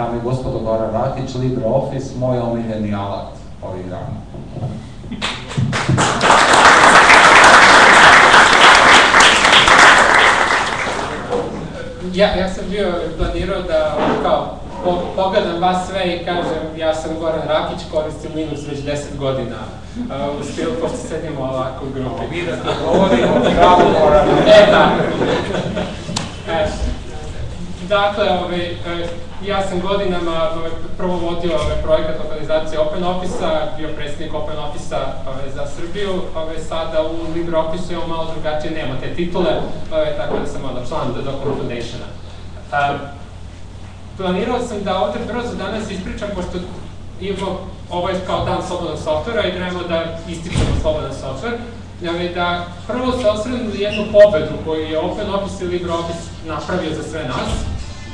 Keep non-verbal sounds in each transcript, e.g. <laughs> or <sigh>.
Dame i gospodo, Goran Rakić, LibreOffice, moj omiljeni alat ovih dana. Ja, ja sam bio planirao da kao po, pogledam vas sve i kažem ja sam Goran Rakić, koristim Linux već 10 godina uh, u stilu, pošto sedimo ovako u grupi. Vi da govorimo, bravo Goran. E, dakle, ovaj, e, ja sam godinama ovaj, prvo vodio ovaj, projekat lokalizacije Open Office-a, bio predsednik Open Office-a ovaj, za Srbiju, ovaj, sada u LibreOffice-u imamo malo drugačije, nema te titule, ovaj, tako da sam onda član The Document Foundation-a. Planirao sam da ovde brzo danas ispričam, pošto imamo, ovo je kao dan slobodnog softvera i trebamo da ističemo slobodan softver, ovaj, da prvo se osvrnu jednu pobedu koju je Open Office i LibreOffice napravio za sve nas,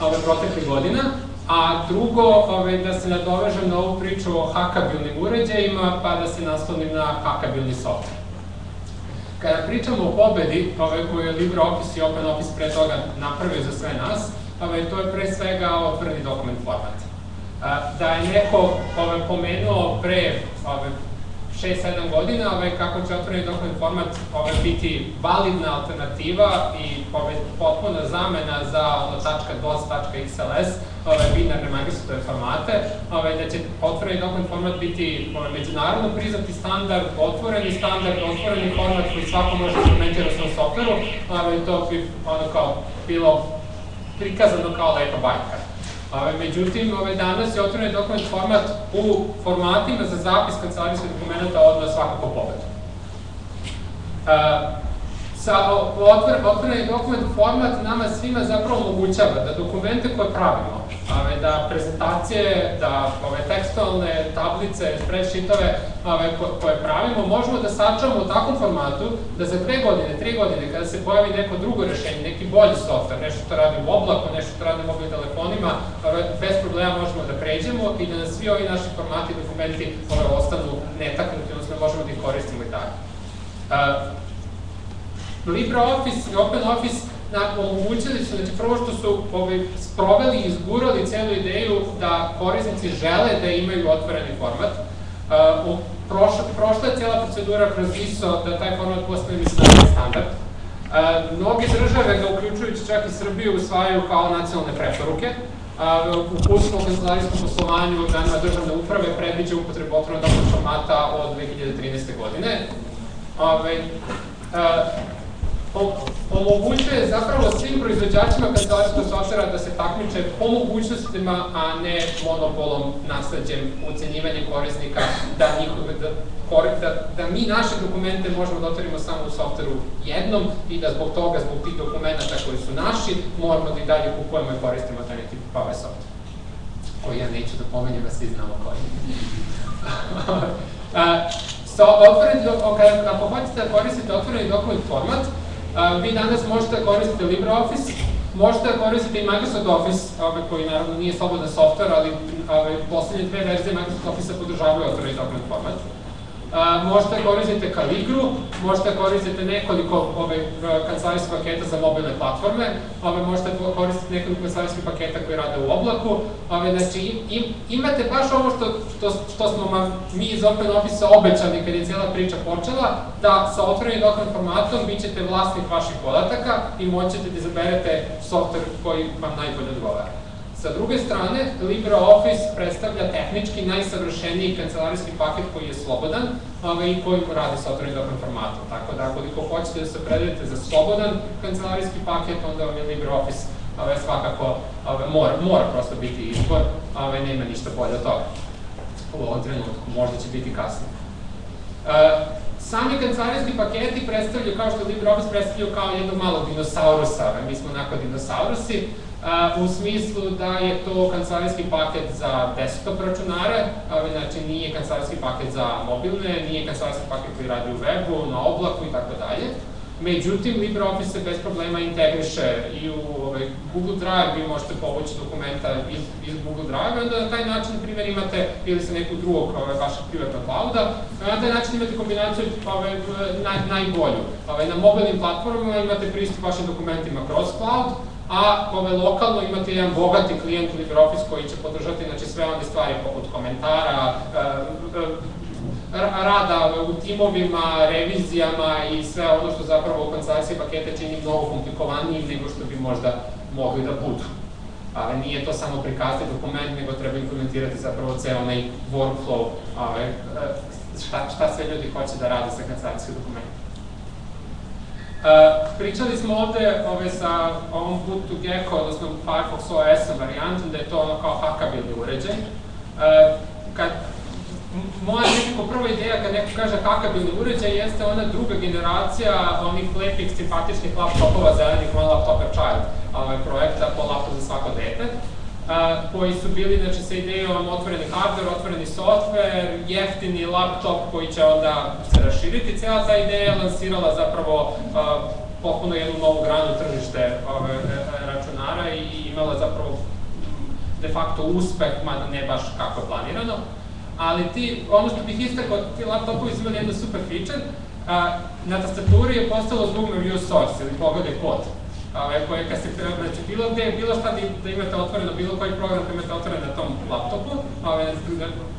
ove protekle godina, a drugo, ove, da se nadovežem na ovu priču o hakabilnim uređajima, pa da se naslonim na hakabilni software. Kada pričamo o pobedi, ove, koju je LibreOffice i OpenOffice pre toga napravio za sve nas, ove, to je pre svega otvoreni dokument format. Da je neko ove, pomenuo pre ove, 6-7 godina, ovaj, kako će otvoreni dokument format ovaj, biti validna alternativa i potpuna zamena za ono, .dos, .xls, ovaj, binarne Microsoftove formate, ovaj, da će otvoreni dokument format biti ovaj, međunarodno priznati standard, otvoreni standard, otvoreni format koji svako može implementirati u svom softveru, ovaj, to bi ono kao bilo prikazano kao lepa bajka. Međutim, ove, danas je otvoreni dokument format u formatima za zapis kancelarijskih dokumenta odmah svakako pobedu. E, sa otvor, otvoreni dokument format nama svima zapravo omogućava da dokumente koje pravimo, ove, da prezentacije, da ove tekstualne tablice, spreadsheetove ove, ko, koje pravimo, možemo da sačuvamo u takvom formatu da za dve godine, tri godine, kada se pojavi neko drugo rešenje, neki bolji software, nešto što radi u oblaku, nešto što radi u mobilnim telefonima, ove, bez problema možemo da pređemo i da na svi ovi naši formati i dokumenti ove, ostanu netaknuti, odnosno možemo da ih koristimo i tako. Uh, LibreOffice i OpenOffice omogućili su, znači prvo što su ovaj, sproveli i izgurali celu ideju da korisnici žele da imaju otvoreni format. Uh, prošla, prošla je cijela procedura kroz ISO da taj format postane međunarodni standard. Uh, mnoge države ga, uključujući čak i Srbiju, usvajaju kao nacionalne preporuke. Uh, u pustnom kancelarijskom poslovanju organima državne uprave predviđa upotrebu otvorenog formata od 2013. godine. Uh, omogućuje zapravo svim proizvođačima kancelarijskog softvera da se takmiče po mogućnostima, a ne monopolom nasleđem ucenjivanjem korisnika da, njihove, da, da, da mi naše dokumente možemo da otvorimo samo u softveru jednom i da zbog toga, zbog tih dokumenta koji su naši, moramo da i dalje kupujemo i koristimo taj neki pave softver koji ja neću da pomenjem, da svi znamo koji. <laughs> so, otvoreni, ako hoćete da koristite otvoreni dokument format, vi danas možete da koristite LibreOffice, možete da koristite i Microsoft Office, ove, koji naravno nije slobodan software, ali ove, poslednje dve verzije Microsoft Office-a podržavaju otvoreni dokument format. Možete da koristite Caligru, možete da koristite nekoliko ove, kancelarijskih paketa za mobilne platforme, možete koristite nekoliko kancelarijskih paketa koji rade u oblaku, znači im, imate baš ovo što, što, smo mi iz Open Office-a obećali kad je cijela priča počela, da sa otvorenim dokument formatom vi ćete vlasnik vaših podataka i moćete da izaberete software koji vam najbolje odgovara. Sa druge strane, LibreOffice predstavlja tehnički najsavršeniji kancelarijski paket koji je slobodan i koji radi sa otvorenim dobrom formatom. Tako da, ako hoćete da se predajete za slobodan kancelarijski paket, onda vam je LibreOffice ovaj, svakako ovaj, mora, mora prosto biti izbor, ovaj, nema ništa bolje od toga. U ovom trenutku, možda će biti kasnije. E, sami kancelarijski paketi predstavljaju, kao što LibreOffice predstavljaju kao jednog malog dinosaurusa, mi smo onako dinosaurusi, u smislu da je to kancelarijski paket za desktop računare, znači nije kancelarijski paket za mobilne, nije kancelarijski paket koji radi u webu, na oblaku i tako dalje. Međutim, LibreOffice se bez problema integriše i u ovaj, Google Drive, vi možete povući dokumenta iz, iz Google Drive, onda na taj način, na primjer, imate ili sa nekog drugog ovaj, vašeg privatnog clouda, na taj način imate kombinaciju ovaj, naj, najbolju. Ovaj, na mobilnim platformama imate pristup vašim dokumentima kroz cloud, a ove lokalno imate jedan bogati klijent LibreOffice koji će podržati znači, sve one stvari poput komentara, e, e, rada u timovima, revizijama i sve ono što zapravo u kancelaciji pakete čini mnogo komplikovanijim nego što bi možda mogli da budu. Ali nije to samo prikazati dokument, nego treba implementirati zapravo ceo onaj workflow, ove, šta, šta sve ljudi hoće da rade sa kancelacijskim dokumentom. Uh, pričali smo ovde ove, sa ovom Bluetooth to Gecko, odnosno Firefox OS varijantom, da je to ono kao hakabilni uređaj. Uh, kad, moja nekako prva ideja kad neko kaže hakabilni uređaj jeste ona druga generacija onih lepih, simpatičnih laptopova zelenih One Laptop Child ovaj, projekta po laptop za svako dete a, koji su bili znači, sa idejom otvoreni hardware, otvoreni software, jeftini laptop koji će onda se raširiti. Cela ta ideja lansirala zapravo a, potpuno jednu novu granu tržište ove, e, računara i imala zapravo de facto uspeh, mada ne baš kako je planirano. Ali ti, ono što bih istakao, ti laptopovi su imali jednu super feature, na tastaturi je postalo dugme view source ili pogledaj kod ovaj, koje kad se, znači bilo gde, bilo šta da, da imate otvoreno, bilo koji program koji imate otvoren na tom laptopu, ovaj,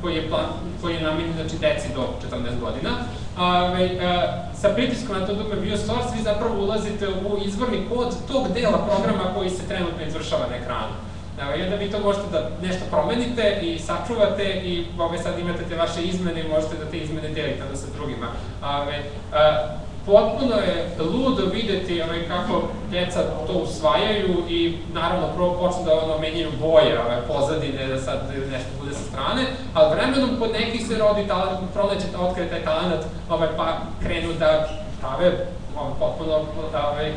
koji je plan, koji je namenjen znači deci do 40 godina, ovaj, sa pritiskom na to dugme BioSource vi zapravo ulazite u izvorni kod tog dela programa koji se trenutno izvršava na ekranu. Evo, i onda vi to možete da nešto promenite i sačuvate i ove, sad imate te vaše izmene i možete da te izmene delite sa drugima. Ove, a, potpuno je ludo videti ovaj, kako deca to usvajaju i naravno prvo počnu da ono, menjaju boje, ovaj, pozadine, da sad nešto bude sa strane, ali vremenom kod nekih se rodi talent, proleće da otkrije taj talent, ovaj, pa krenu da prave ovaj, potpuno ovaj, uh,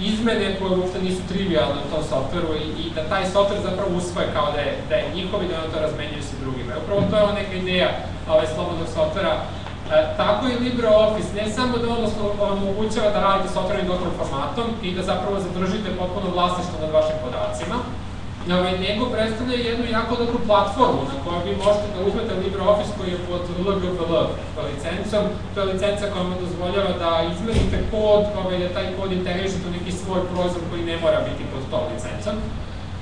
izmene koje uopšte nisu trivialne u tom softveru i, i da taj softver zapravo usvoje kao da je, da je njihov i da ono to razmenjuju sa drugima. Upravo to je neka ideja ovaj, slobodnog softvera tako i LibreOffice, ne samo da ono omogućava da radite s otvorenim dokument formatom i da zapravo zadržite potpuno vlasništvo nad vašim podacima, ovaj, nego predstavlja jednu jako dobru platformu na kojoj vi možete da uzmete LibreOffice koji je pod LGVL licencom. To je licenca koja vam dozvoljava da izmenite kod, ovaj, da taj kod integrišete u neki svoj proizvod koji ne mora biti pod tom licencom.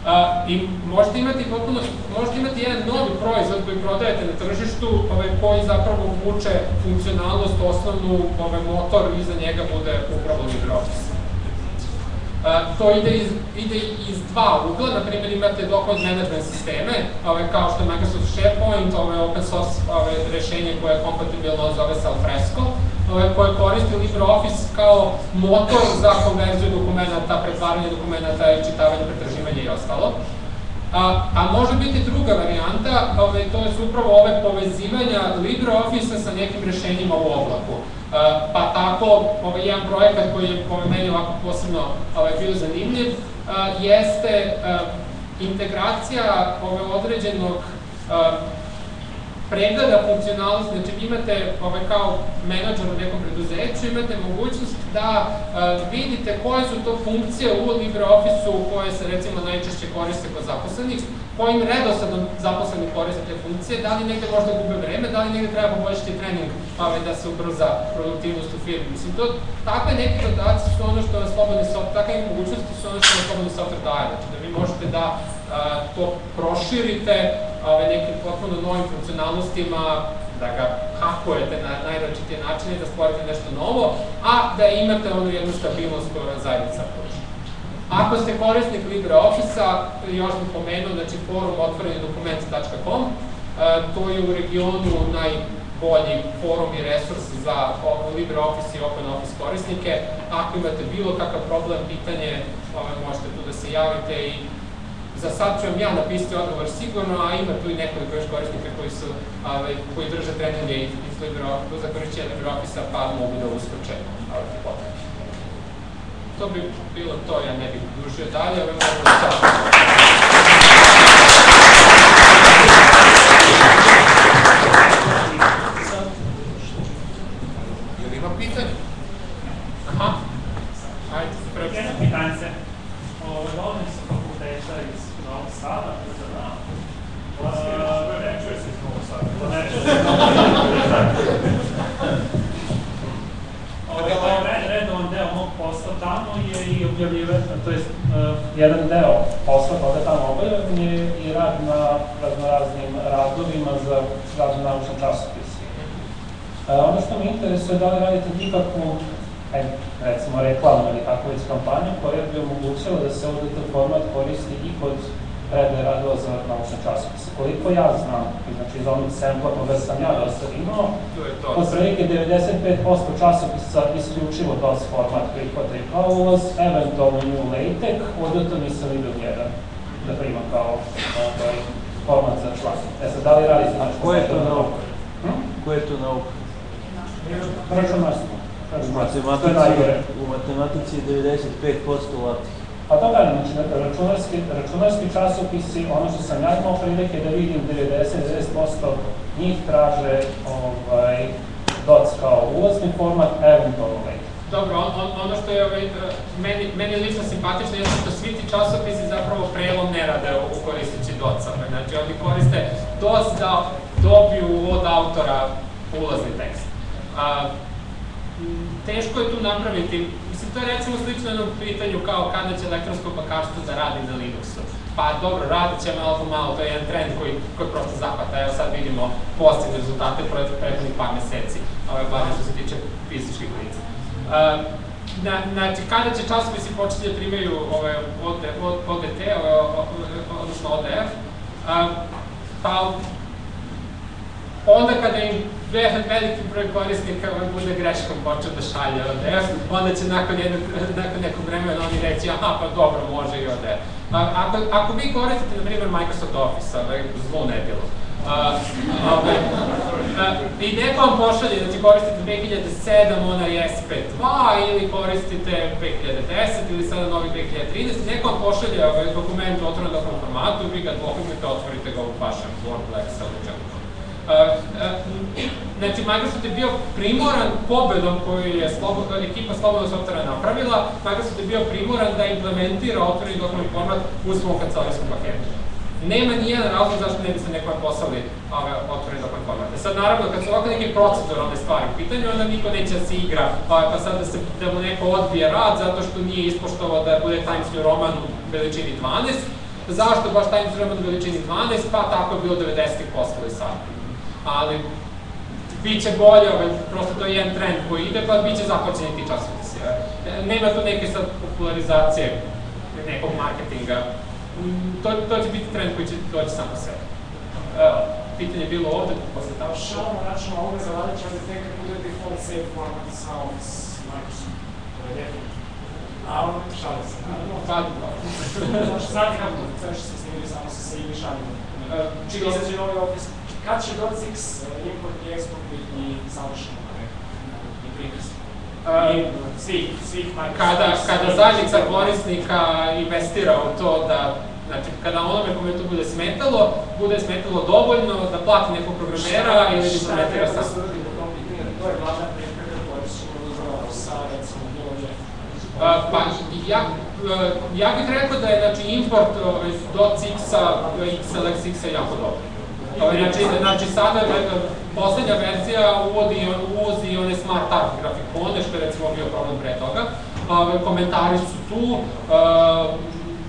A, I možete imati potpuno, možete imati jedan novi proizvod koji prodajete na tržištu, ovaj, koji zapravo vuče funkcionalnost, osnovnu ovaj, motor iza njega bude upravo LibreOffice. Uh, to ide iz, ide iz dva ugla, na primjer imate document management sisteme, ove, kao što je Microsoft SharePoint, ove open source ove, rešenje koje je kompatibilno zove se Alfresco, koje koristi LibreOffice kao motor za konverziju dokumenta, pretvaranje dokumenta čitavanje, pretraživanje i ostalo. A, a može biti druga varijanta, ove, to je upravo ove povezivanja LibreOffice-a sa nekim rešenjima u oblaku. Uh, pa tako, ovaj jedan projekat koji je po meni ovako posebno ovaj, bio zanimljiv, uh, jeste uh, integracija ove određenog pregleda funkcionalnosti, znači imate ovaj, kao menadžer u nekom preduzeću, imate mogućnost da uh, vidite koje su to funkcije u LibreOffice-u koje se recimo najčešće koriste kod zaposlenih, kojim redosadom zaposleni koriste te funkcije, da li negde možda gube vreme, da li negde treba poboljšati trening ovaj, da se ubrza produktivnost u firmi. Mislim, to, takve neke dodaci su ono što je slobodni software, takve mogućnosti su ono što je slobodni software daje, znači da vi možete da a, to proširite ove, nekim potpuno novim funkcionalnostima, da ga hakujete na najračitije načine, da stvorite nešto novo, a da imate onu jednu stabilnost koju vam zajednica pruža. Ako ste korisnik LibreOffice-a, još bih pomenuo, znači forum otvorenidokument.com, to je u regionu najbolji forum i resurs za LibreOffice i OpenOffice korisnike. Ako imate bilo kakav problem, pitanje, možete tu da se javite i Za sad ću vam ja napisati odgovor sigurno, a ima tu i nekoliko još korisnika koji su, koji drže treninge iz LibreOffice, za korišćenje LibreOffice-a, pa mogu da uskoče ovaj, potrebno. To bi bilo to, ja ne bih dužio dalje, ove mogu da sad. Jel ima pitanje? Aha. Ajde, prvo. Jedno pitanje. Ovo, dolazim sa fakulteta iz Novog Sada, za da. Ne čuje se iz Novog Sada. Ne čuje se iz Novog Sada. Ovaj, redovan deo mog posla tamo je i objavljivanje, to jest jedan deo posla koga tamo obavljam je i rad na raznoraznim radovima za časopise. E, ono što me interesuje da li radite ikakvu, ajde, recimo reklamnu ili kako već kampanju koja bi omogućila da se ODT format koristi i kod predaje radova za naučne časopise. Koliko ja znam, znači iz onih sempla koga sam ja do sad imao, od prilike 95% časopisa isključivo DOS format prihvata i kao ulaz, eventualno New LaTeX, ODT nisam vidio jedan da prima kao ovaj, format za član. E sad, da li radite znači? Ko je to nauka? Hm? Ko je to nauka? Računarstvo. U matematici, u matematici je 95% latih. Pa to kažem, znači, računarski, računarski časopisi, ono što sam ja imao prilike da vidim, 90-90% njih traže ovaj, DOC kao ulazni format, eventualno LaTeX. Dobro, on, on, ono što je ovaj, meni, meni lično simpatično je što svi ti časopisi zapravo prelom ne rade u, koristeći doc Znači, oni koriste DOS da dobiju od autora ulazni tekst. A, teško je tu napraviti, mislim, to je recimo slično jednom pitanju kao kada će elektronsko bakarstvo da radi na Linuxu. Pa dobro, radit će malo po malo, to je jedan trend koji, koji prosto zahvata. Evo sad vidimo posljedne rezultate prethodnih par meseci, ovaj, bar što se tiče fizičkih lica. Na, znači, kada će časopisi početi da primaju ove, od, od, ODT, ove, odnosno ODF, uh, pa onda kada im veliki broj korisnika bude greškom počeo da šalje ODF, onda će nakon, jednog, nakon nekog vremena oni reći, aha, pa dobro, može i ODF. A, ako, ako vi koristite, na primjer, Microsoft Office, ovaj, zlu nedjelu, Uh, ovaj, uh, I neko vam pošalje, znači koristite 2007, onaj SP2 ili koristite 2010 ili sada novi 2013, neko vam pošalje ovaj dokument u otvorenom formatu, vi ga dvohuknete, otvorite ga u vašem Word, Excel, čemu znači, Microsoft je bio primoran pobedom koju je slobo, ekipa Slobodnog softvera napravila, Microsoft je bio primoran da implementira otvoreni dokument format u svom kancelarijskom paketu nema ni jedan razlog zašto ne biste nekome poslali ove otvorene dokument formate. Sad naravno kad su ovako neke proceduralne stvari u pitanju, onda niko neće da se igra, pa, pa sad da, se, da mu neko odbije rad zato što nije ispoštovao da bude Times New Roman u veličini 12. Zašto baš Times Roman u veličini 12? Pa tako je bilo 90-ih postali sad. Ali biće bolje, ovaj, prosto to je jedan trend koji ide, pa biće započeni ti časopisi. Nema tu neke sad popularizacije nekog marketinga to, to će biti trend koji će doći sam po sebi. Pitanje je bilo ovde, posle tamo. Šalno računa ovde za radit će ovde tek bude default save format sa Office Microsoft. To je definitivno. A ono, šalim se, naravno. Pa, Znači, znate kako to sve što se snimili samo sa save i šaljimo. Čim izađe novi Office, kad će docx, import i export biti završeno i prikaz? I svih, svih kada, kada zajednica korisnika investira u to da Znači, kada onome kome to bude smetalo, bude smetalo dovoljno da plati nekog programera ili da implementira sam. Šta po tom pitanju? To je glavna prepreka koja se sa, recimo, bilo gdje. Pa, ja, ja bih rekao da je znači, import docx-a, xlx-a jako dobro. Znači, znači sada poslednja verzija uvodi, uvozi one smart art grafikone, što je recimo bio problem pre toga. Komentari su tu,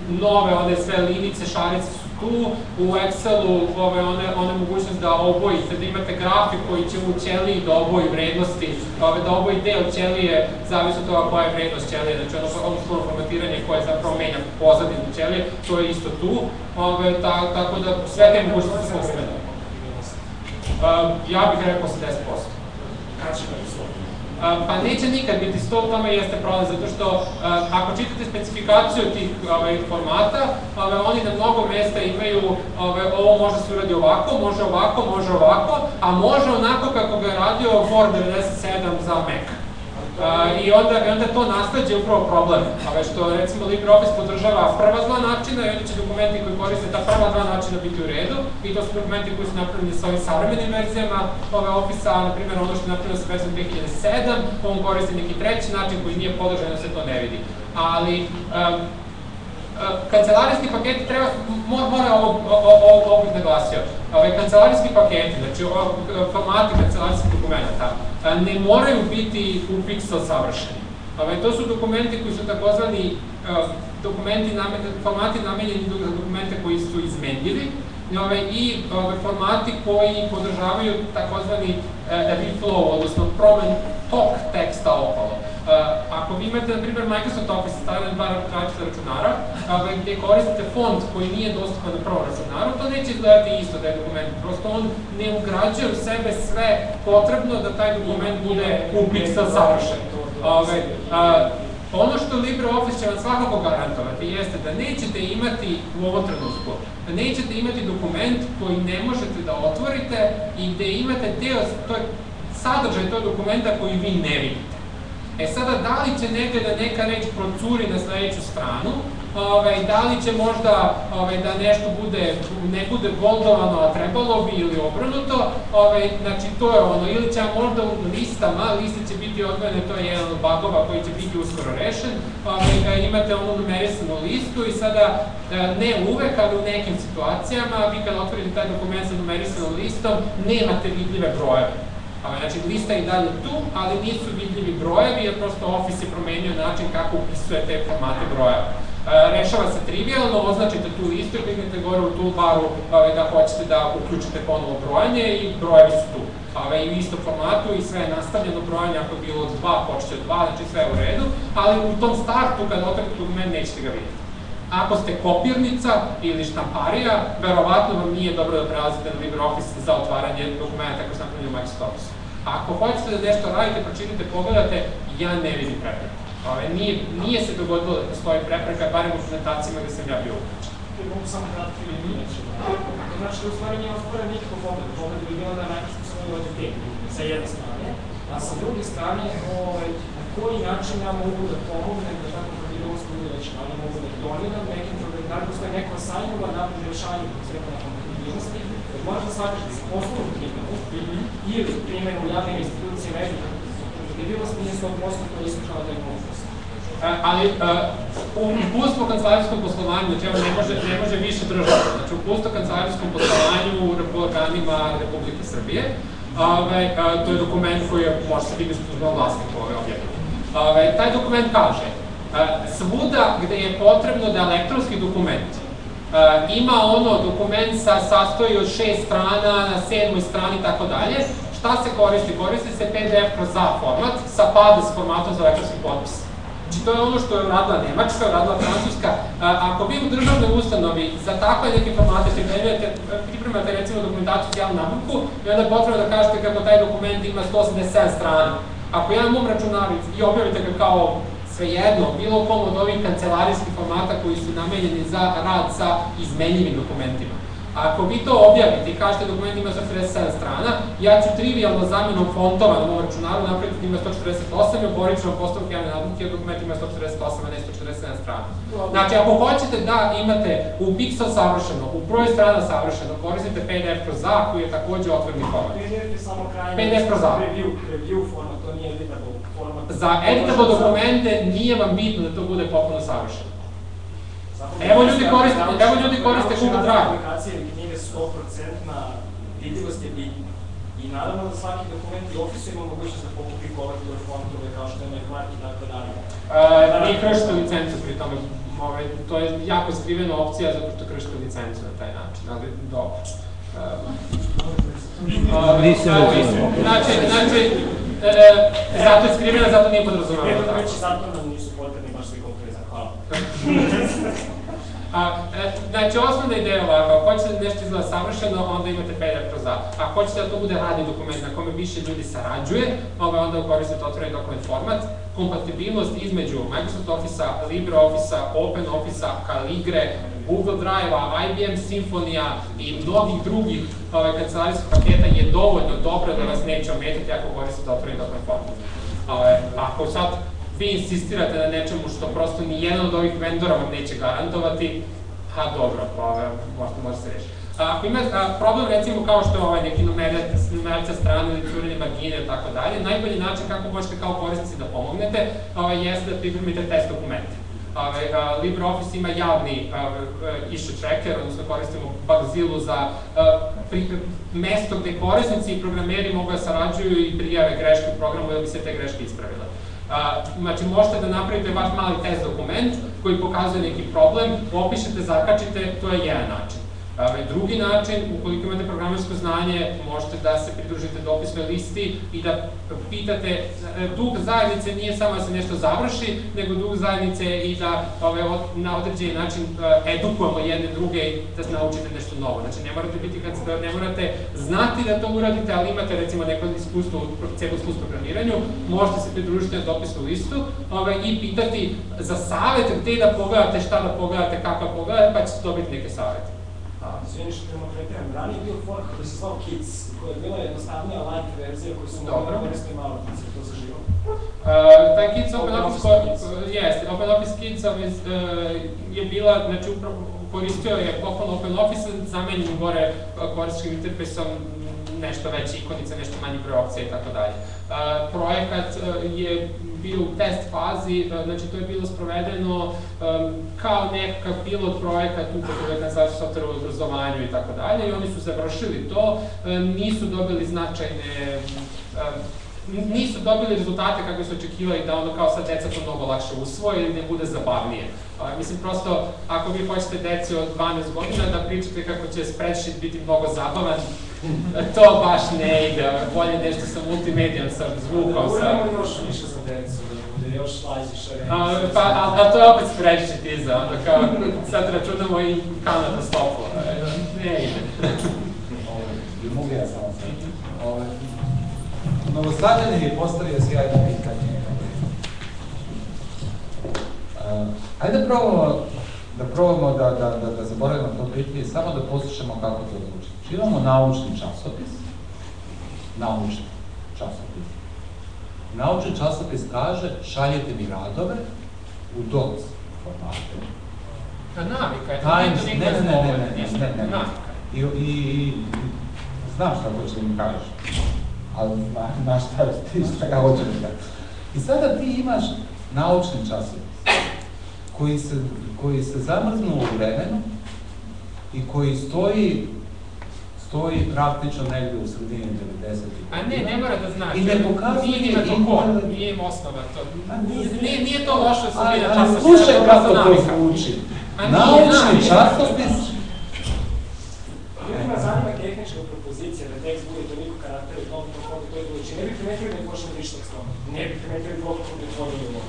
nove one sve linice, šarice su tu, u Excelu ove, one, one mogućnost da obojite, da imate grafik koji će u ćeliji da oboji vrednosti, ove, da oboji deo ćelije, zavisno od toga koja je vrednost ćelije, znači ono, ono što formatiranje koje zapravo menja pozadinu ćelije, to je isto tu, ove, ta, tako da sve te mogućnosti su uspjene. Uh, ja bih rekao 80%. Kad će da je pa neće nikad biti 100, u tome jeste problem, zato što ako čitate specifikaciju tih ovaj, formata, oni na mnogo mesta imaju ovo može se uradi ovako, može ovako, može ovako, a može onako kako ga je radio Word 97 za Mac. I onda, onda to nasledđe upravo problem. Ove, što recimo LibreOffice podržava prva dva načina i onda će dokumenti koji koriste ta prva dva načina biti u redu. I to su dokumenti koji su napravljeni sa ovim savremenim verzijama ove Office-a, na primjer ono što je napravljeno sa verzijom 2007, on koristi neki treći način koji nije podržan da se to ne vidi. Ali, um, kancelarijski paketi treba, mora ovo, ovo, ovo bih naglasio, kancelarijski paketi, znači ovo, formati kancelarijskih dokumenta, ne moraju biti u pixel savršeni. Ove, to su dokumenti koji su takozvani dokumenti, formati namenjeni za dokumente koji su izmenljivi, ove, i formati koji podržavaju takozvani e, reflow, odnosno promen tok teksta okolo. Uh, ako vi imate, na primjer, Microsoft Office stavljen dva različita računara, gde koristite font koji nije dostupan na prvom računaru, to neće izgledati isto da je dokument. Prosto on ne ugrađuje u sebe sve potrebno da taj dokument bude u savršen. Ove, a, ono što LibreOffice će vam svakako garantovati jeste da nećete imati u ovom trenutku, da nećete imati dokument koji ne možete da otvorite i gde imate deo, to je sadržaj tog dokumenta koji vi ne vidite. E sada, da li će negde da neka reč procuri na sledeću stranu, ovaj, da li će možda ovaj, da nešto bude, ne bude boldovano, a trebalo bi ili obrnuto, ovaj, znači to je ono, ili će možda u listama, liste će biti odvojene, to je jedan od bagova koji će biti uskoro rešen, ovaj, imate onu numerisanu listu i sada, e, ne uvek, ali u nekim situacijama, vi kad otvorite taj dokument sa numerisanom listom, nemate vidljive brojeve. Znači, lista je i dalje tu, ali nisu vidljivi brojevi, jer prosto Office je promenio način kako upisuje te formate brojeva. E, rešava se trivialno, označite tu listu i kliknete gore u toolbaru ovaj, da hoćete da uključite ponovo brojanje i brojevi su tu. Ove, i u istom formatu i sve je nastavljeno brojanje, ako je bilo od 2, počeće od 2, znači sve je u redu, ali u tom startu kad otvorite dokument nećete ga vidjeti. Ako ste kopirnica ili štamparija, verovatno vam nije dobro da prelazite na LibreOffice za otvaranje dokumenta kako sam u Microsoft Office. Ako hoćete da nešto radite, pročitate, pogledate, ja ne vidim prepreka. Ove, nije, nije se dogodilo da postoji prepreka, barem u prezentacijama gde sam ja bio uključen. Mogu samo kratko ili neću. Znači da u stvari nije osporen nikakav pogled. Pogled bi bilo da samo dođe te, sa jedne strane, a sa druge strane, ovaj, na koji način ja mogu da pomognem da tako pravilnost bude već, ali mogu da doniram nekim problemima, da postoji neko asajnova na rešavanju koncepta na kompatibilnosti, možda shvatiš da se poslovnu primjenu ili primjenu javne institucije među kompatibilnost nije 100% to isto kao da je. E, ali uh, o kancelarijskom poslovanju, znači evo ne može, ne može više država, znači uputstvo kancelarijskom poslovanju u organima Republike Srbije, Ove, a, to je dokument koji je, može se vidjeti službeno vlasnik ove objekte. Taj dokument kaže, svuda gde je potrebno da elektronski dokument a, ima ono dokument sa sastoji od šest strana, na sedmoj strani i tako dalje, šta se koristi? Koristi se PDF kroz za format sa PADES formatom za elektronski potpis. Znači, to je ono što je uradila Nemačka, uradila Francuska. A, ako vi u državnoj ustanovi za takve neke formate pripremate, pripremate recimo dokumentaciju za javnu i onda je potrebno da kažete kako taj dokument ima 187 strana. Ako ja imam računaru i objavite ga kao svejedno, bilo kom od ovih kancelarijskih formata koji su namenjeni za rad sa izmenjivim dokumentima, Ako vi to objavite i kažete dokument ima 147 strana, ja ću trivialno zamenom fontova na mom računaru napraviti da ima 148 i oborit ću vam postavke javne nabavke, a dokument ima 148, a ne 147 strana. Znači, ako hoćete da imate u pixel savršeno, u broj strana savršeno, koristite PDF kroz A, koji je takođe otvorni format. PDF je samo krajnji PDF kroz A. review, review format, to nije editable format. Za editable dokumente nije vam bitno da to bude potpuno savršeno. Evo ljudi koriste, evo ljudi koriste Google Drive. Aplikacije ili knjige 100% vidljivost je bitna. I naravno da svaki dokument i Office ima mogućnost da pokupi kolektore fontove kao što je Clark i tako dalje. E, nije kršite licencu pri tome, ove, to je jako skrivena opcija zato što kršite licencu na taj način, ali dobro. E, Nisam znači, znači, znači, e, zato je skrivena, zato nije podrazumela. Eto, tako. već zato nam nisu potrebni baš svi konkretni. Hvala. A, e, znači, osnovna ideja je ovako, ako hoćete da nešto izgleda savršeno, onda imate PDF kroz A. Ako hoćete da to bude radni dokument na kome više ljudi sarađuje, ovaj, onda koristite otvoreni dokument format, kompatibilnost između Microsoft Office-a, LibreOffice-a, OpenOffice-a, Caligre, Google Drive-a, IBM Symphony-a i mnogih drugih ovaj, kancelarijskih paketa je dovoljno dobro da vas neće ometiti ako koristite otvoreni dokument format. Ovaj, ako sad vi insistirate na nečemu što prosto ni jedan od ovih vendora vam neće garantovati, ha dobro, pa možda može se rešiti. A, Ako ima a, problem recimo kao što je ovaj neki numerac, numeraca strane ili curenje margine i tako dalje, najbolji način kako možete kao korisnici da pomognete ovaj, jeste da pripremite test dokumente. Ove, a, LibreOffice ima javni a, issue tracker, odnosno koristimo Bugzilla za a, pri, mesto gde korisnici i programeri mogu da sarađuju i prijave greške u programu da bi se te greške ispravile. Znači, možete da napravite vaš mali test dokument koji pokazuje neki problem, opišete, zakačite, to je jedan način. Ove, drugi način, ukoliko imate programersko znanje, možete da se pridružite dopisnoj listi i da pitate, e, dug zajednice nije samo da se nešto završi, nego dug zajednice i da ove, od, na određeni način e, edukujemo jedne druge da se naučite nešto novo. Znači, ne morate biti, kad, ne morate znati da to uradite, ali imate recimo neko iskustvo u C++ programiranju, možete se pridružiti na dopisnu listu ove, i pitati za savjet gde da pogledate, šta da pogledate, kako da pogledate, pa ćete dobiti neke savjete. Izvini što te maltretiram, ranije je bio fork koji se zvao Kids, koja je bila jednostavnija light verzija koju su mogli da koriste i malo se to zaživo. Uh, taj Kids Open Office, jeste, Open Office Kids uh, je bila, znači upravo koristio je Open Open Office, zamenjen gore korisničkim interfejsom, nešto veće ikonice, nešto manji broj opcija i tako dalje. Projekat je bio u test fazi, znači to je bilo sprovedeno kao nekakav pilot projekat upotrebe kancelarstva softvera u obrazovanju i tako dalje i oni su završili to, nisu dobili značajne nisu dobili rezultate kako su očekivali da ono kao sad deca to mnogo lakše usvoje ili ne bude zabavnije. Uh, mislim, prosto, ako vi hoćete deci od 12 godina da pričate kako će spreadsheet biti mnogo zabavan, to baš ne ide, bolje nešto sa multimedijom, sa zvukom, sa... Uramo još više za decu, da bude još laziša A, pa, a, a to je opet spreadsheet iza, onda kao sad računamo i kanada stopu, ne ide. Mogu ja samo sad. Novosađanin je postavio sjajno pitanje. Uh, ajde probamo da probamo da, da, da, da zaboravimo to pitanje i samo da poslušamo kako to zvuči. Znači imamo naučni časopis, naučni časopis. Naučni časopis kaže šaljete mi radove u doc formate. A navika je, Times, to ne, ne, ne, ne, ne, ne, ne, ne. I, i, i, znam šta hoćeš da mi kažeš, ali zna, znaš šta, ti šta ja hoću da. I sada ti imaš naučni časopis koji se, koji se zamrznuo u vremenu i koji stoji stoji praktično negde u sredini 90. A ne, ne mora da znaš. I ne pokazuje... Nije im to kor, nije im osnova to. Nije, nije to loše sredina časopisa. Ali slušaj kako to zvuči. Naučni časopis... Ljudima zanima tehnička propozicija da tekst bude toliko karaktera i toliko koliko to je budući. Ne bi primetili da je pošlo ništa s tom. Ne bi primetili blok kako je tvorio bilo.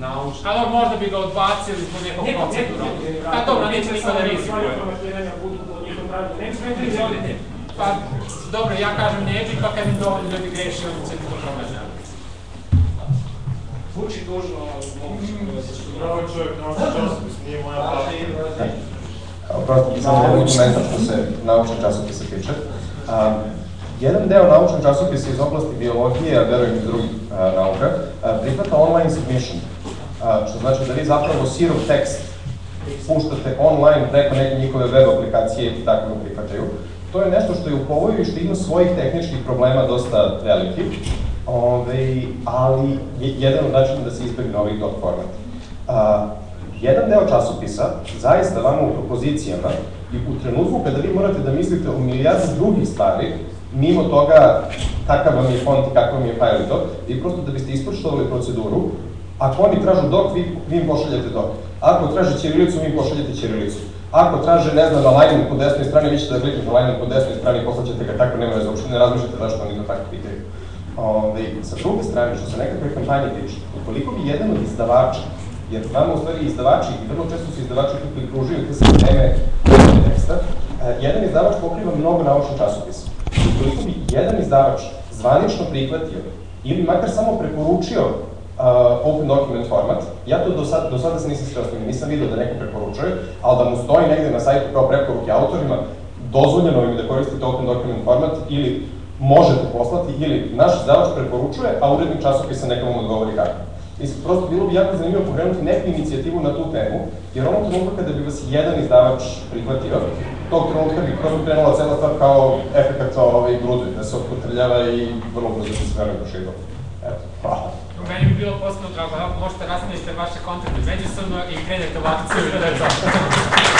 Naučni. Ali možda bi ga odbacili zbog nekog procedura. Pa dobro, neće niko da rizikuje. Bi da. Pa, dobro, ja kažem ne bi, pa kad mi dovoljno ljudi greši, onda će to promenja. Zvuči dužno. Bravo čovjek, naučni časopis, nije moja prava. Oprosti, samo jedan komentar što se naučne časopisa tiče. Um, jedan deo naučnog časopisa iz oblasti biologije, a verujem i drugih nauka, prihvata online submission, što znači da vi zapravo sirov tekst puštate online preko neke njihove web aplikacije i tako ga prihvataju. To je nešto što je u povoju i što ima svojih tehničkih problema dosta veliki, ove, ali je jedan od načina da se izbegne ovih dot format. Uh, jedan deo časopisa, zaista vama u propozicijama i u trenutku kada vi morate da mislite o milijardu drugih stvari, mimo toga kakav vam je font i kakav vam je file i to, vi prosto da biste ispoštovali proceduru, ako oni tražu dok, vi, vi im pošaljete dok. Ako traže ćirilicu, vi im pošaljete ćirilicu. Ako traže, ne znam, alignment po desnoj strani, vi ćete da kliknete alignment po desnoj strani i poslaćete ga tako, nema veze, uopšte ne razmišljate zašto oni to tako pitaju. Ove, sa druge strane, što se nekakve kampanje tiče, ukoliko bi jedan od izdavača jer vama u stvari izdavači, i vrlo često su izdavači koji pružaju te sisteme teksta, jedan izdavač pokriva mnogo naučnih časopisa. Ukoliko bi jedan izdavač zvanično prihvatio ili makar samo preporučio uh, open document format, ja to do, sad, do sada se nisam sreo nisam vidio da neko preporučuje, ali da mu stoji negde na sajtu kao preporuke autorima, dozvoljeno im da koristite open document format ili možete poslati ili naš izdavač preporučuje, a urednik časopisa neka vam odgovori kako. Mislim, prosto bilo bi jako zanimljivo pokrenuti neku inicijativu na tu temu, jer onog trenutka kada bi vas jedan izdavač prihvatio, tog trenutka bi prosto krenula cela stvar kao efekt ovaj grude, da se otkotrljava i vrlo brzo se sve proširilo. Eto, hvala. Meni bi bilo posebno drago, možete rastaviti vaše kontakte međusobno i krenete u akciju i da je to.